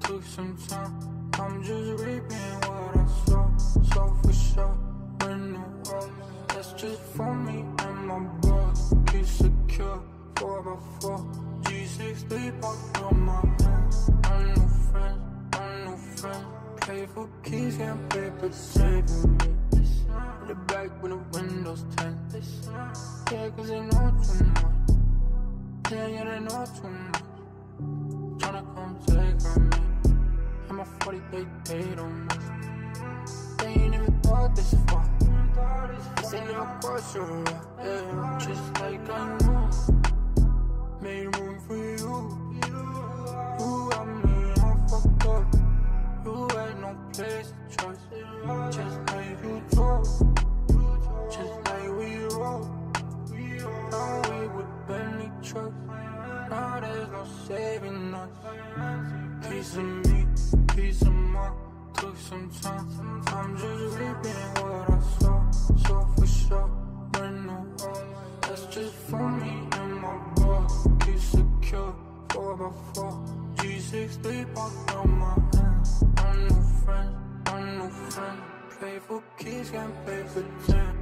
took some time. I'm just reaping what I sow. So for sure, when the world that's just for me and my boss. Keep secure, 4 by 4 G6 3 pocket on my hands. I'm no friend, I'm no friend. Play for keys, can't pay for saving me. The back when the windows tint. Yeah, cause they know too much. Yeah, yeah, they know too much. And my 40 they paid on us. They ain't even thought this far. This ain't no question, yeah. Just like I knew. Made room for you. You got me all fucked up. You had no place to trust. Just like you told. Just like we roll. Now we with Bentley trucks. Now there's no saving us. Piece of Took some time. I'm just reaping what I saw. So for sure, world that's just for me and my boss. Keep secure, 4 by 4 G6 3 pocket on my hands. I'm no friend, I'm no friend. Play for keys, can't pay for ten.